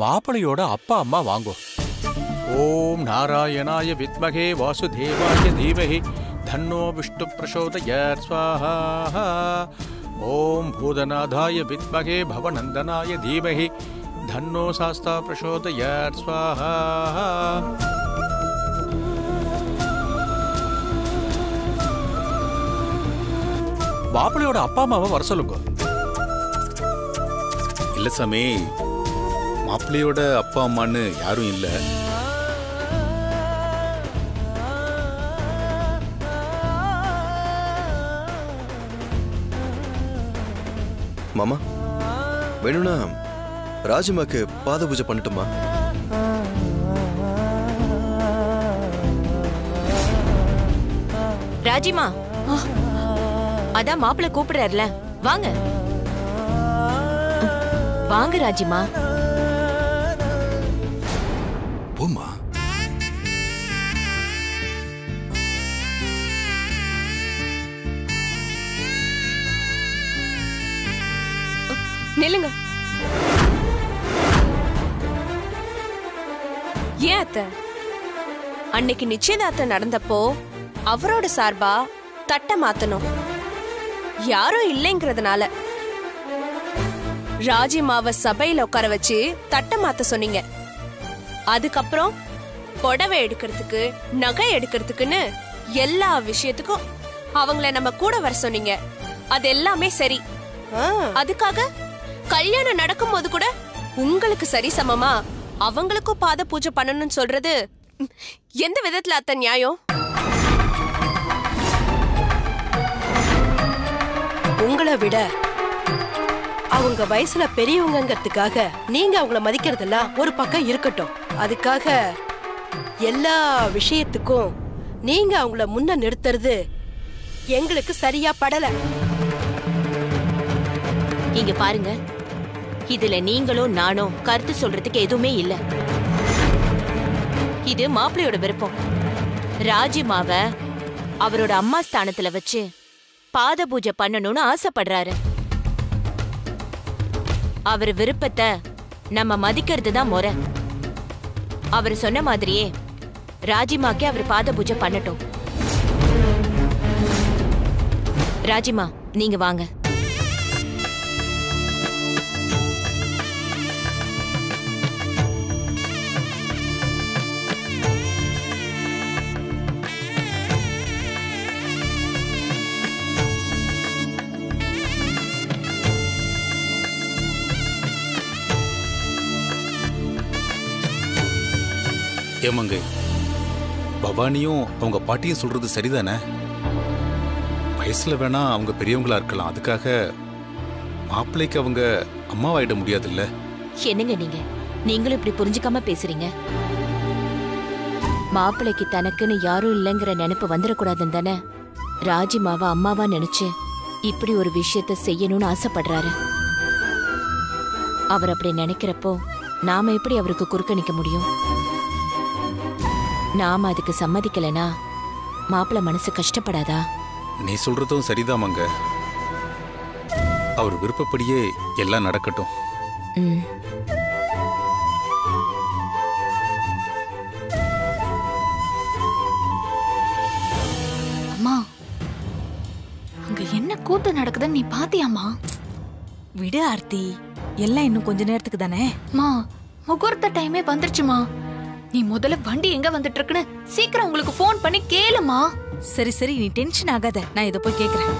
மாப்பிளையோட அப்பா அம்மா வாங்கோ. ஓம் நாராயணாய வித்மகே வாசுதேவாய தீமஹி தன்னோ விஷ்ணு பிரசோதயாத் ஸ்வாஹா. ஓம் பூதநாதாய வித்மகே பவநந்தனாய தீமஹி தன்னோ சாஸ்தா பிரசோதயாத் ஸ்வாஹா. மாப்பிளையோட அப்பா அம்மாவை வர சொல்லுங்க. இல்ல சாமி மாப்பிள்ளையோட அப்பா அம்மான்னு யாரும் இல்ல. மாமா வேணும்னா ராஜிமாக்கு பாத பூஜை பண்ணட்டுமா? ராஜிமா அதான் மாப்பிள்ள கூப்பிடுறாருல. வாங்க. வாங்க ராஜிமா. போமா? நில்லுங்க. ஏன் அத்த? அன்னைக்கு நிச்சயதார்த்தம் நடந்தப்போ அவரோட சார்பா தட்டை மாத்தணும். யாரும் இல்லைங்கிறதுனால. ராஜிமாவை சபையில உட்கார வச்சு தட்டை மாத்த சொன்னீங்க. அதுக்கப்புறம் புடவை எடுக்கிறதுக்கு நகை எடுக்கிறதுக்குன்னு எல்லா விஷயத்துக்கும் அவங்கள நம்ம கூட வர சொன்னீங்க. அது எல்லாமே சரி. அதுக்காக கல்யாணம் நடக்கும்போது கூட உங்களுக்கு சரி சமமா? அவங்களுக்கும் பாத பூஜை பண்ணணும்னு சொல்றது எந்த விதத்துல அத்த நியாயம்? உங்களை விட அவங்க வயசுல பெரியவங்கங்கிறதுக்காக நீங்க அவங்கள மதிக்கிறதெல்லாம் ஒரு பக்கம் இருக்கட்டும். அதுக்காக எல்லா விஷயத்துக்கும் நீங்க அவங்கள முன்ன நிறுத்துறது எங்களுக்கு சரியா படல. இங்க பாருங்க. இதுல நீங்களும் நானும் கருத்து சொல்றதுக்கு எதுவுமே இல்ல. இது மாப்பிள்ளையோட விருப்பம். ராஜிமாவ அவரோட அம்மா ஸ்தானத்துல வச்சு பாத பூஜை பண்ணணும்னு ஆசைப்படுறாரு. அவர் விருப்பத்தை நம்ம மதிக்கிறது தான் முறை. அவர் சொன்ன மாதிரியே ராஜிமாக்கே அவர் பாத பூஜை பண்ணட்டும். ராஜிமா நீங்க வாங்க. ஏமாங்க. பவானியும் அவங்க பாட்டியும் சொல்றது சரிதானே? வயசுல வேணா அவங்க பெரியவங்களா இருக்கலாம். அதுக்காக மாப்பிள்ளைக்கு அவங்க அம்மாவாயிட முடியாதுல்ல? என்னங்க நீங்க? நீங்களும் இப்படி புரிஞ்சுக்காம பேசுறீங்க? மாப்பிள்ளைக்கு தனக்குன்னு யாரும் இல்லைங்கிற நினைப்பு வந்துடக்கூடாதுன்னு தானே? ராஜிமாவை அம்மாவா நினைச்சு இப்படி ஒரு விஷயத்த செய்யணும்னு ஆசைப்படுறாரு. அவர் அப்படி நினைக்கிறப்போ நாம எப்படி அவருக்கு குறுக்க நிக்க முடியும்? நாம அதுக்கு சம்மதிக்கலைனா மாப்பிள்ளை மனசு கஷ்டப்படாதா? நீ சொல்றதும் சரிதாமாங்க அவர் விருப்பப்படியே எல்லாம் நடக்கட்டும். ம். அம்மா அங்க என்ன கூத்து நடக்குதுன்னு நீ பாத்தியாம்மா? விடு ஆர்த்தி. எல்லாம் இன்னும் கொஞ்ச நேரத்துக்கு தானே? அம்மா முகூர்த்த டைமே வந்துருச்சுமா. நீ முதல்ல வண்டி எங்க வந்துட்டு இருக்குன்னு சீக்கிரம் உங்களுக்கு ஃபோன் பண்ணி கேளுமா. சரி சரி நீ டென்ஷன் ஆகாத. நான் இதை போய் கேக்குறேன்.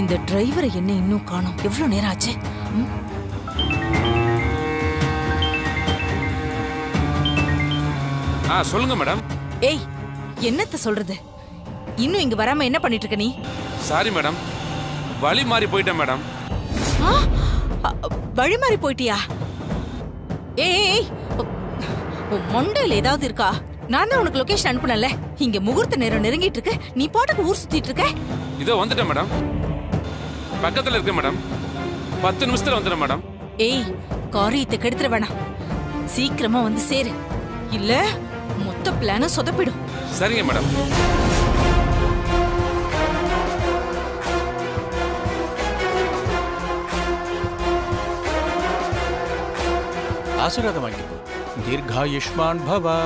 இந்த டிரைவரை என்ன இன்னும் காணோம்? எவ்வளவு நேரம் ஆச்சு? ஆ சொல்லுங்க மேடம். ஏய் என்னத்த சொல்றது? இன்னும் இங்க வராம என்ன பண்ணிட்டு இருக்க நீ? சாரி மேடம் வழி மாறி போயிட்டேன் மேடம் வழி மாறி போயிட்டியா? ஏய் மண்டையில ஏதாவது இருக்கா? நான் தான் உனக்கு லொகேஷன் அனுப்புனல இங்க முகூர்த்த நேரம் நெருங்கிட்டு இருக்கு. நீ பாட்டுக்கு ஊர் சுத்திட்டு இருக்க. இதோ வந்துட்டேன் மேடம் பக்கத்துல இருக்கேன் மேடம் பத்து நிமிஷத்துல வந்துட்டேன் மேடம் ஏய் காரியத்தை கெடுத்துட வேணாம். சீக்கிரமா வந்து சேரு. இல்ல பிளான சொதப்பிடும். சரிங்க மேடம் ஆசீர்வாதம் வாங்கிக்கோ தீர்காயுஷ்மான் பவா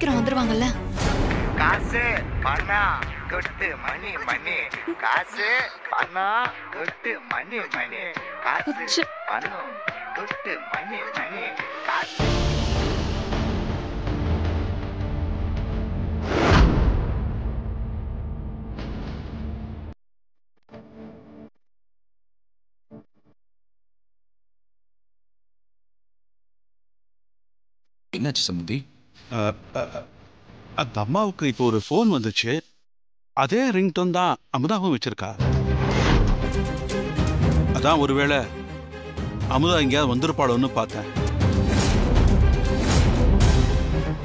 சீக்கிரம் வந்துருவாங்கல்ல. காசு பணம் தொட்டு மணி மணி. காசு பணம் தொட்டு மணி மணி. காசு பணம் தொட்டு மணி மணி. காசு. என்னாச்சு அஹ், அந்த அம்மாவுக்கு இப்போ ஒரு ஃபோன் வந்துச்சு. அதே ரிங்டோன் தான் அமுதாவும் வச்சிருக்கா. அதான் ஒருவேளை அமுதா எங்கேயாவது வந்திருப்பாளோன்னு பார்த்தேன்.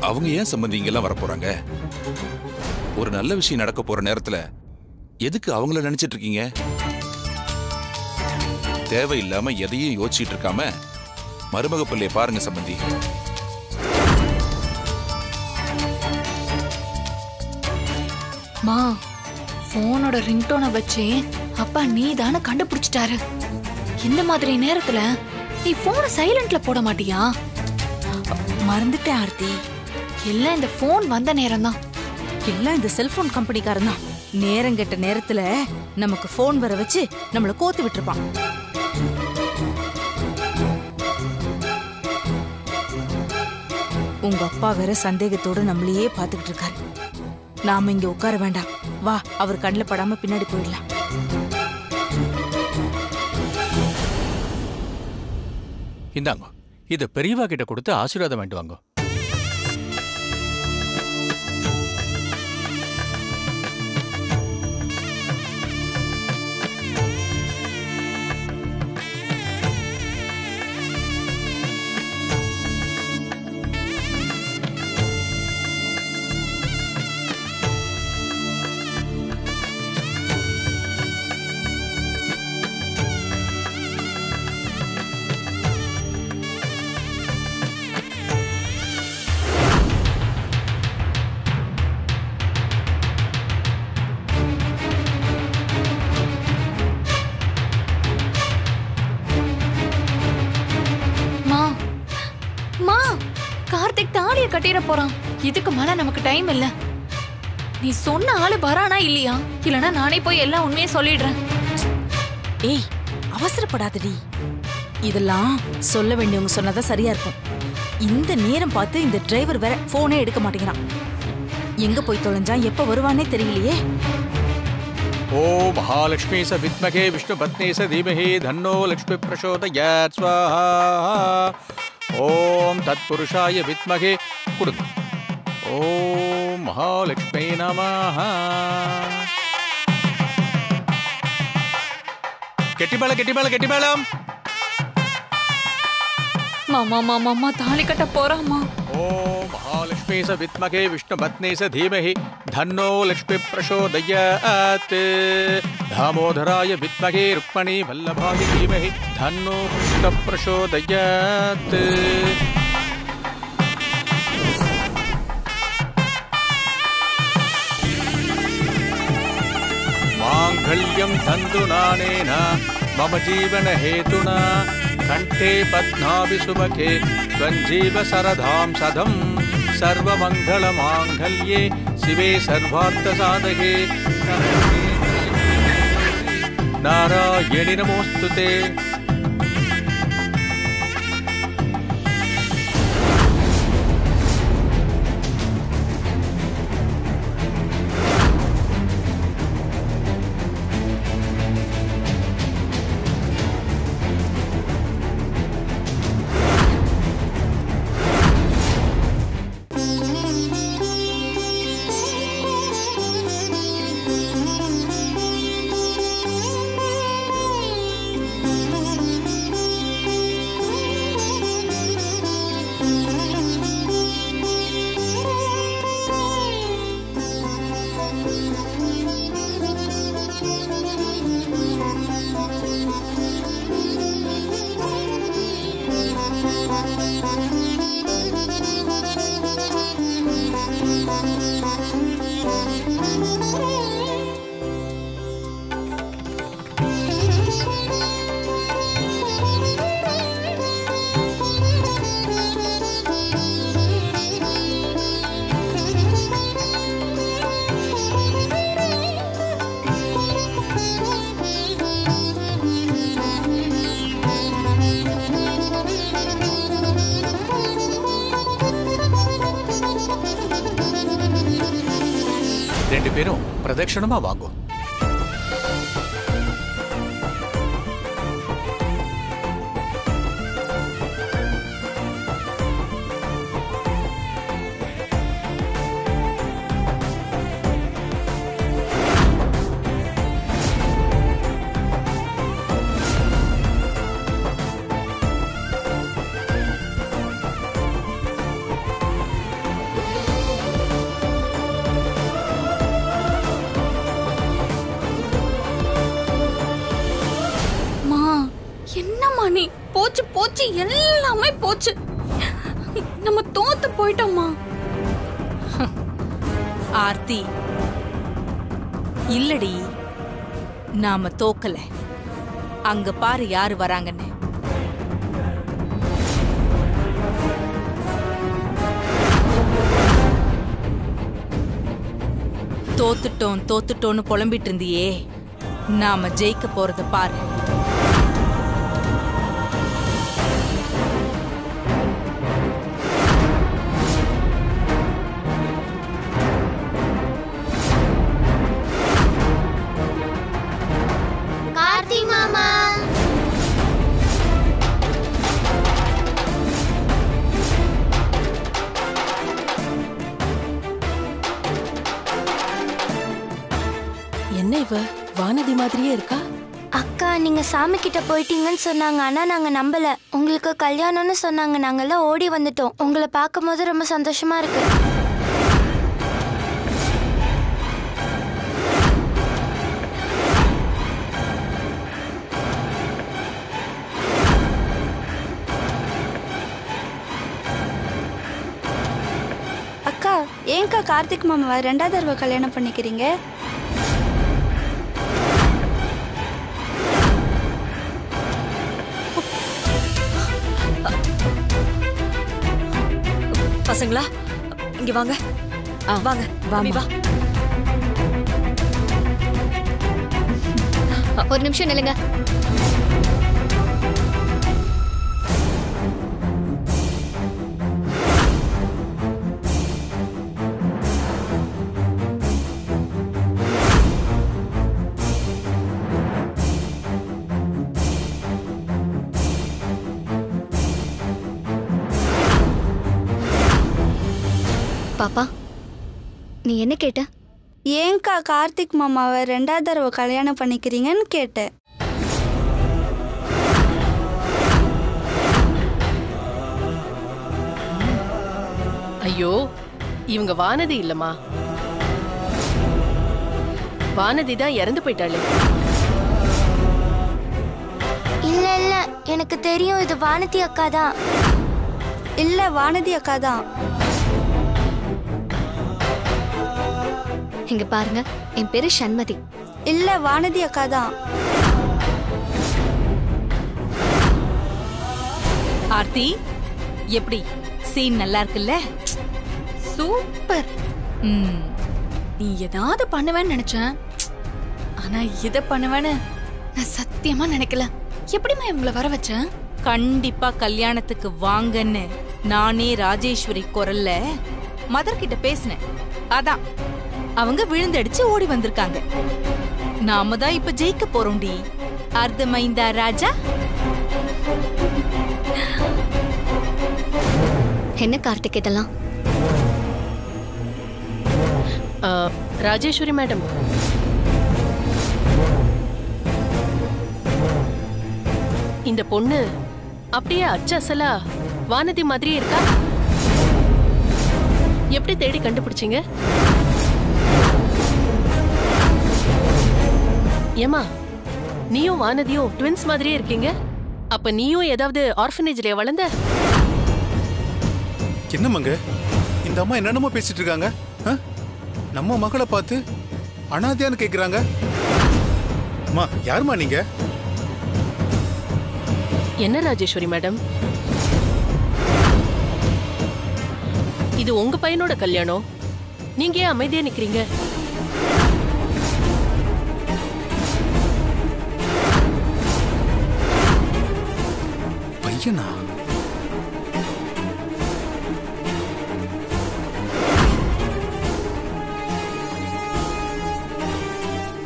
அவங்க ஏன் சம்பந்தி இங்கெல்லாம் வரப்போறாங்க? ஒரு நல்ல விஷயம் நடக்க போற நேரத்துல எதுக்கு அவங்கள நினைச்சிட்டு இருக்கீங்க? தேவையில்லாம எதையும் யோசிச்சுட்டு இருக்காம மருமக பிள்ளைய பாருங்க சம்பந்தி. மா போனோட ரிங்டோனை வச்சு அப்பா நீ தானே கண்டுபிடிச்சிட்டாரு. இந்த மாதிரி நேரத்துல நீ போனை சைலண்ட்ல போட மாட்டியா? மறந்துட்டேன் ஆர்த்தி. எல்லாம் இந்த போன் வந்த நேரம் தான் எல்லாம் இந்த செல்போன் கம்பெனிக்காரன் தான் நேரம் கெட்ட நேரத்துல நமக்கு ஃபோன் வர வச்சு நம்மள கோத்து விட்டுருப்பான். உங்க அப்பா வேற சந்தேகத்தோட நம்மளையே பாத்துக்கிட்டு இருக்காரு. நாம இங்க உட்கார வேண்டாம். வா அவர் கண்ணில் படாம பின்னாடி போயிடலாம். இந்தாங்க இதை பெரியவா கிட்ட கொடுத்து ஆசீர்வாதம் வாங்கிட்டு வாங்க. கட்டிட போறான். இதுக்கு மேல நமக்கு டைம் இல்ல. நீ சொன்ன ஆளு வரானா இல்லையா? இல்லனா நானே போய் எல்லா உண்மையை சொல்லிடுறேன். ஏய் அவசரப்படாதடி. இதெல்லாம் சொல்ல வேண்டியவங்க சொன்னதா சரியா இருக்கும். இந்த நேரம் பார்த்து இந்த டிரைவர் வேற போனே எடுக்க மாட்டேங்கிறான். எங்க போய் தொலைஞ்சான் எப்ப வருவானே தெரியலையே. ஓ மகாலட்சுமி ச வித்மகே விஷ்ணு பத்னி ச தீமஹி தன்னோ லக்ஷ்மி பிரசோதயாத் ஸ்வாஹா. ஓம் தத்புருஷாய வித்மகே. கொடுங்க ஓம் மகாலட்சுமி நமஹ. கெட்டிமேள கெட்டிமேள கெட்டிமேளம் மாமா மாமா மாமா தாலி கட்ட போறாமா? ஓம் மகாலட்சுமி ச வித்மகே விஷ்ணு பத்னி ச தீமஹி தன்னோ லக்ஷ்மி பிரசோதயாத். தாமோதராய வித்மகே ருக்மணி வல்லபாய தீமஹி தன்னோ கிருஷ்ண பிரசோதயாத். मम जीवनहेतुना कण्ठे पद्मापिशुमखे त्वञ्जीवसरधां सधं सर्वमङ्गलमाङ्गल्ये शिवे सर्वार्थसाधके। नारायणि नमोऽस्तु ते। ரெண்டு பேரும் பிரதட்சணமா வாங்கோ போச்சு. நம்ம தோத்து போயிட்டோம்மா. ஆர்த்தி இல்லடி நாம தோக்கல. அங்க பாரு யாரு வராங்கன்னு. தோத்துட்டோம் தோத்துட்டோம்னு புலம்பிட்டு இருந்தியே. நாம ஜெயிக்க போறத பாரு. இவ வானதி மாதிரியே இருக்கா? அக்கா நீங்க சாமி கிட்ட போயிட்டீங்கன்னு சொன்னாங்க. ஆனா நாங்க நம்பல. உங்களுக்கு கல்யாணம்னு சொன்னாங்க. நாங்கெல்லாம் ஓடி வந்துட்டோம். உங்களை பார்க்கும்போது ரொம்ப சந்தோஷமா இருக்கு. அக்கா ஏன்க்கா கார்த்திக் மாமாவை ரெண்டாவது தடவை கல்யாணம் பண்ணிக்கிறீங்க? பசங்களா? இங்க வாங்க. வாங்க வாமி வா. ஒரு நிமிஷம் நில்லுங்க. பாப்பா நீ என்ன கேட்ட? ஏன்க்கா கார்த்திக் மாமாவை ரெண்டாவது தடவை கல்யாணம் பண்ணிக்கிறீங்கன்னு கேட்டேன் ஐயோ இவங்க வானதி இல்லம்மா. வானதி தான் இறந்து போயிட்டாளே. இல்ல இல்ல எனக்கு தெரியும் இது வானதி அக்கா தான். இல்ல வானதி அக்கா தான். இங்க பாருங்க. என் பேரு சண்மதி. இல்ல வானதி அக்கா தான். ஆர்த்தி எப்படி? சீன் நல்லா இருக்குல்ல? சூப்பர். ம். நீ ஏதாவது பண்ணுவேன்னு நினைச்சேன். ஆனா இத பண்ணுவேன்னு நான் சத்தியமா நினைக்கல. எப்படிம்மா இவங்கள வர வச்சேன்? கண்டிப்பா கல்யாணத்துக்கு வாங்கன்னு நானே ராஜேஸ்வரி குரல்ல மதர் கிட்ட பேசினேன். அதான். அவங்க விழுந்தடிச்சு ஓடி வந்திருக்காங்க. நாம தான் இப்ப ஜெயிக்க போறோம்டி அர்த்தமைந்தா ராஜா? என்ன கார்த்திக் இதெல்லாம்? ஆ, ராஜேஸ்வரி மேடம். இந்த பொண்ணு அப்படியே அச்சசலா வானதி மாதிரியே இருக்கா? எப்படி தேடி கண்டுபிடிச்சீங்க? ஏமா நீயும் வானதியும் ட்வின்ஸ் மாதிரியே இருக்கீங்க? அப்ப நீயும் ஏதாவது ஆர்ஃபனேஜ்ல வளர்ந்த? என்னம்மாங்க? இந்த அம்மா என்னென்னமோ பேசிட்டு இருக்காங்க? நம்ம மகளை பார்த்து அனாதையான்னு கேக்குறாங்க. அம்மா யாரும்மா நீங்க? என்ன ராஜேஸ்வரி மேடம்? இது உங்க பையனோட கல்யாணம். நீங்க ஏன் அமைதியா நிக்கிறீங்க?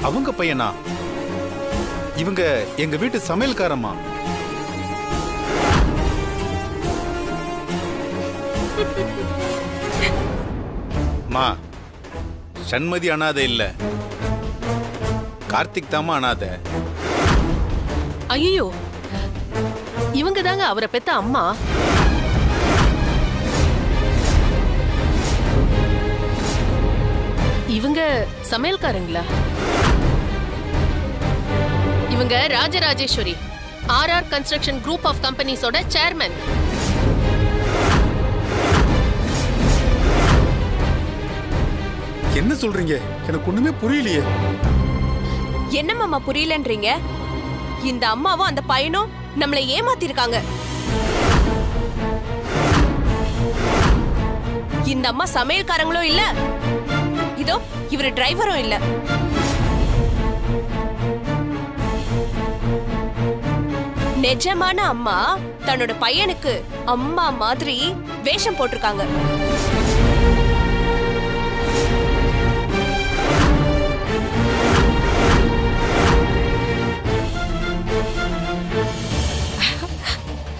அவங்க பையனா? இவங்க எங்க வீட்டு சமையல்காரம்மா. மா சண்மதி அனாதை இல்ல. கார்த்திக் தாமா அனாதை. ஐயோ இவங்க தாங்க அவரை பெத்த அம்மா. இவங்க சமையல்காரங்களா? இவங்க Rajarajeswari R R construction group of கம்பெனிஸோட chairman. என்ன சொல்றீங்க? எனக்கு ஒண்ணுமே புரியலையே. என்ன மாமா புரியலன்றீங்க? இந்த அம்மாவும் அந்த பையனும் நம்மளை ஏமாத்திருக்காங்க. இந்த அம்மா சமையல்காரங்களும் இல்ல. இதோ இவர் டிரைவரும் இல்ல. நிஜமான அம்மா தன்னோட பையனுக்கு அம்மா மாதிரி வேஷம் போட்டிருக்காங்க.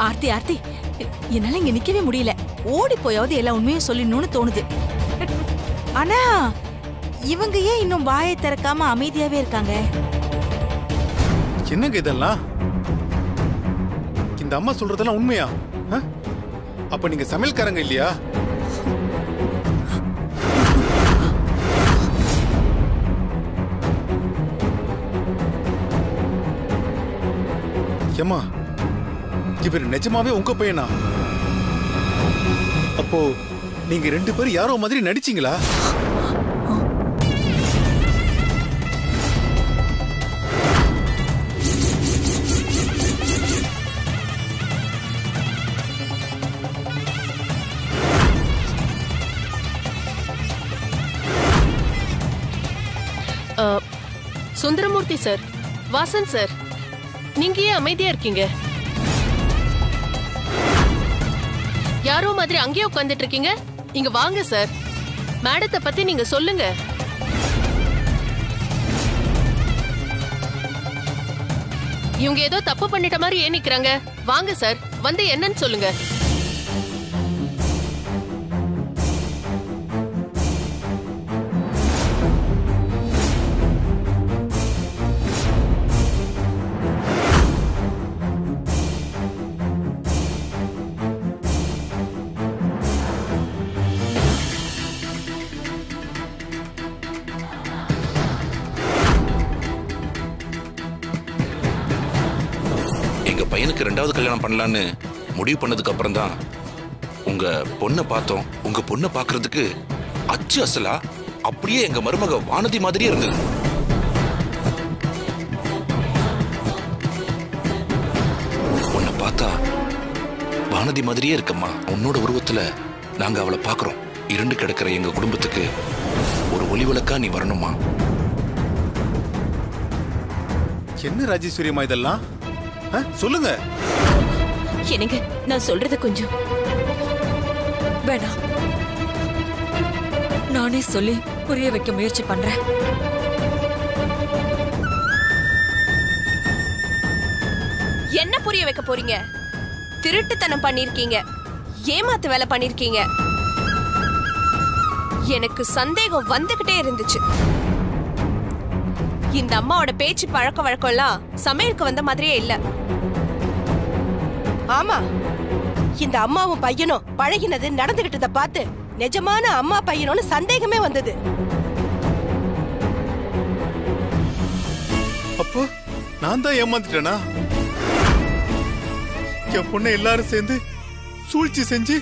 ஆர்த்தி ஆர்த்தி. என்னால இங்க நிக்கவே முடியல. ஓடி போயாவது எல்லா உண்மையும் சொல்லிடணும்னு தோணுது. ஆனா இவங்க ஏன் இன்னும் வாயை திறக்காம அமைதியாவே இருக்காங்க? என்னங்க இதெல்லாம்? இந்த அம்மா சொல்றதெல்லாம் உண்மையா? ஆ? அப்ப நீங்க சமையல்காரங்க இல்லையா? ஏமா இவர் நிஜமாவே உங்க பையனா? அப்போ நீங்க ரெண்டு பேரும் யாரோ மாதிரி நடிச்சீங்களா? சுந்தரமூர்த்தி சார். வாசன் சார். நீங்க ஏன் அமைதியா இருக்கீங்க? யாரோ மாதிரி அங்கேயே உட்கார்ந்துட்டு இருக்கீங்க இங்க வாங்க சார் மேடத்தை பத்தி நீங்க சொல்லுங்க. இவங்க ஏதோ தப்பு பண்ணிட்ட மாதிரி ஏன் நிக்கிறாங்க? வாங்க சார் வந்து என்னன்னு சொல்லுங்க. பையனுக்கு ரெண்டாவது கல்யாணம் பண்ணலான்னு முடிவு பண்ணதுக்கு அப்புறம் தான் உங்க பொண்ணை பார்த்தோம். உங்க பொண்ணை பாக்குறதுக்கு அச்சு அசலா அப்படியே எங்க மருமக வானதி மாதிரியே இருந்தது. உன்னை பார்த்தா வானதி மாதிரியே இருக்கம்மா. உன்னோட உருவத்துல நாங்க அவளை பார்க்கறோம். இருண்டு கிடக்கிற எங்க குடும்பத்துக்கு ஒரு ஒளி விளக்கா நீ வரணுமா? என்ன ராஜேஸ்வரியம்மா இதெல்லாம்? சொல்லுங்க. என்னங்க நான் சொல்றது கொஞ்சம். வேணாம். நானே சொல்லி புரிய வைக்க முயற்சி பண்றேன். என்ன புரிய வைக்க போறீங்க? திருட்டுத்தனம் பண்ணிருக்கீங்க. ஏமாத்து வேலை பண்ணிருக்கீங்க. எனக்கு சந்தேகம் வந்துகிட்டே இருந்துச்சு. இந்த அம்மாவோட பேச்சு பழக்க வழக்கம்லாம் சமையலுக்கு வந்த மாதிரியே இல்ல. ஆமா. இந்த அம்மாவும் பையனும் பழகினது நடந்துகிட்டத பார்த்து நிஜமான அம்மா பையனோன்னு சந்தேகமே வந்தது. அப்போ நான் தான் ஏமாந்துட்டேனா? என் பொண்ணை எல்லாரும் சேர்ந்து சூழ்ச்சி செஞ்சு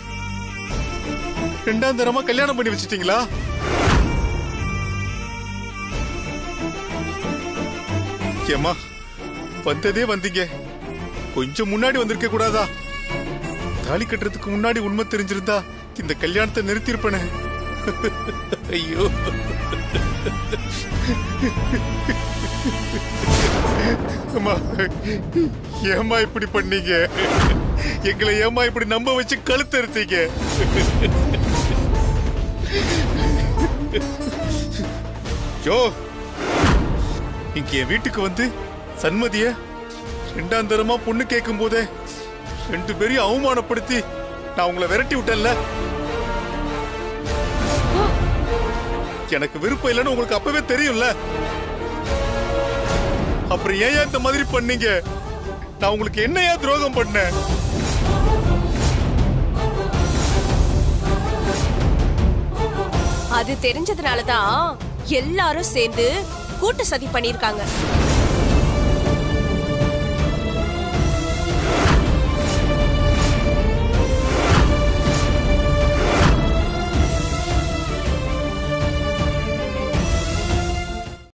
ரெண்டாம் தரமா கல்யாணம் பண்ணி வச்சிட்டீங்களா? ஏம்மா வந்ததே வந்தீங்க. கொஞ்சம் முன்னாடி வந்திருக்க கூடாதா? தாலி கட்டுறதுக்கு முன்னாடி உண்மை தெரிஞ்சிருந்தா இந்த கல்யாணத்தை நிறுத்திருப்பேன ஐயோ. அம்மா ஏம்மா இப்படி பண்ணீங்க? எங்களை ஏம்மா இப்படி நம்ப வச்சு கழுத்தறுத்தீங்க? யோ இங்க என் வீட்டுக்கு வந்து சண்மதிய ரெண்டாம் தரமா பொண்ணு கேட்கும் போதே ரெண்டு பேரையும் அவமானப்படுத்தி நான் உங்களை விரட்டி விட்டேன்ல. எனக்கு விருப்பம் இல்லைன்னு உங்களுக்கு அப்பவே தெரியும்ல. அப்புறம் ஏன் இந்த மாதிரி பண்ணீங்க? நான் உங்களுக்கு என்னையா துரோகம் பண்ணேன்? அது தெரிஞ்சதுனால தான் எல்லாரும் சேர்ந்து கூட்டு சதி பண்ணிருக்காங்க